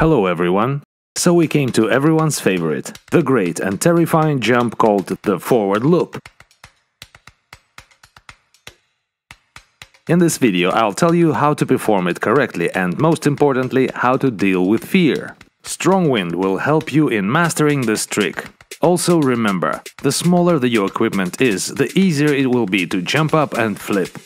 Hello everyone! So we came to everyone's favorite, the great and terrifying jump called the forward loop. In this video I'll tell you how to perform it correctly and most importantly how to deal with fear. Strong wind will help you in mastering this trick. Also remember, the smaller the your equipment is, the easier it will be to jump up and flip.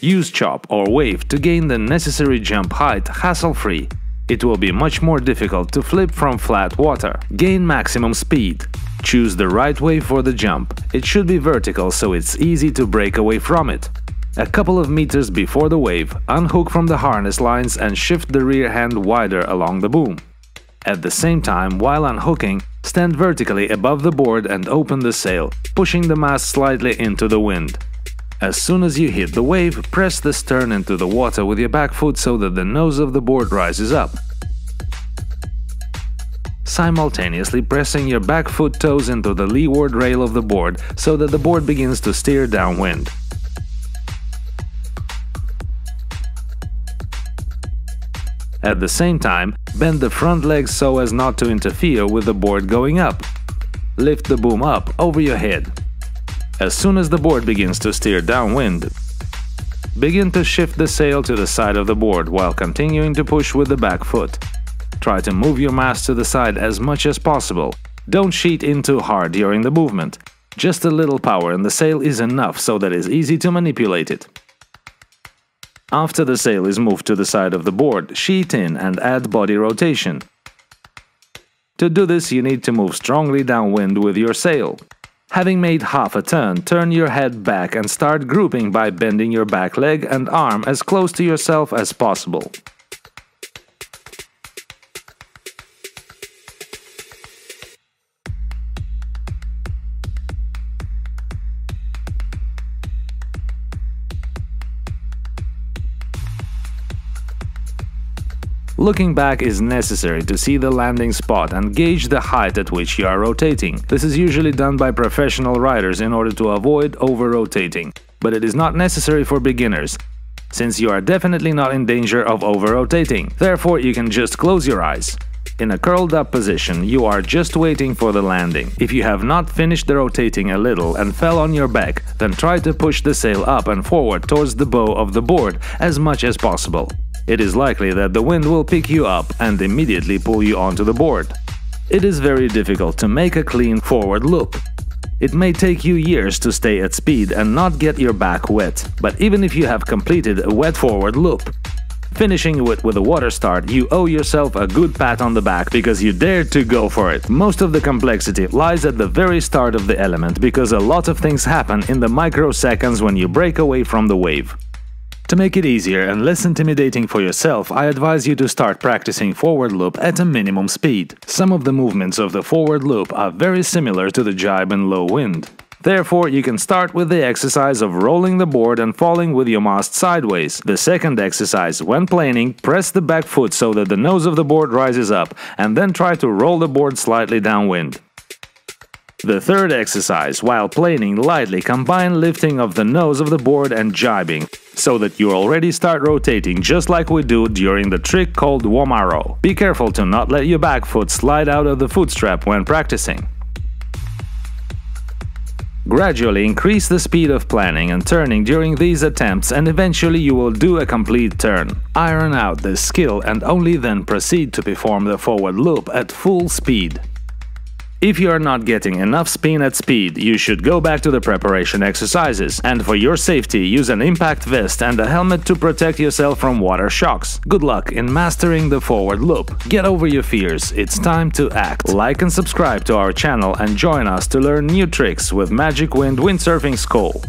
Use chop or wave to gain the necessary jump height hassle-free it will be much more difficult to flip from flat water. Gain maximum speed. Choose the right way for the jump. It should be vertical so it's easy to break away from it. A couple of meters before the wave, unhook from the harness lines and shift the rear hand wider along the boom. At the same time, while unhooking, stand vertically above the board and open the sail, pushing the mast slightly into the wind. As soon as you hit the wave, press the stern into the water with your back foot so that the nose of the board rises up. Simultaneously pressing your back foot toes into the leeward rail of the board so that the board begins to steer downwind. At the same time, bend the front legs so as not to interfere with the board going up. Lift the boom up over your head. As soon as the board begins to steer downwind, begin to shift the sail to the side of the board while continuing to push with the back foot. Try to move your mast to the side as much as possible. Don't sheet in too hard during the movement. Just a little power in the sail is enough so that it's easy to manipulate it. After the sail is moved to the side of the board, sheet in and add body rotation. To do this you need to move strongly downwind with your sail. Having made half a turn, turn your head back and start grouping by bending your back leg and arm as close to yourself as possible. Looking back is necessary to see the landing spot and gauge the height at which you are rotating. This is usually done by professional riders in order to avoid over-rotating, but it is not necessary for beginners, since you are definitely not in danger of over-rotating, therefore you can just close your eyes. In a curled up position, you are just waiting for the landing. If you have not finished the rotating a little and fell on your back, then try to push the sail up and forward towards the bow of the board as much as possible it is likely that the wind will pick you up and immediately pull you onto the board. It is very difficult to make a clean forward loop. It may take you years to stay at speed and not get your back wet, but even if you have completed a wet forward loop, finishing it with a water start, you owe yourself a good pat on the back because you dared to go for it. Most of the complexity lies at the very start of the element because a lot of things happen in the microseconds when you break away from the wave. To make it easier and less intimidating for yourself, I advise you to start practicing forward loop at a minimum speed. Some of the movements of the forward loop are very similar to the jibe in low wind. Therefore, you can start with the exercise of rolling the board and falling with your mast sideways. The second exercise, when planing, press the back foot so that the nose of the board rises up, and then try to roll the board slightly downwind. The third exercise, while planing, lightly combine lifting of the nose of the board and jibing, so that you already start rotating just like we do during the trick called Womaro. Be careful to not let your back foot slide out of the foot strap when practicing. Gradually increase the speed of planning and turning during these attempts and eventually you will do a complete turn. Iron out this skill and only then proceed to perform the forward loop at full speed. If you are not getting enough spin at speed, you should go back to the preparation exercises, and for your safety use an impact vest and a helmet to protect yourself from water shocks. Good luck in mastering the forward loop. Get over your fears, it's time to act. Like and subscribe to our channel and join us to learn new tricks with Magic Wind Windsurfing School.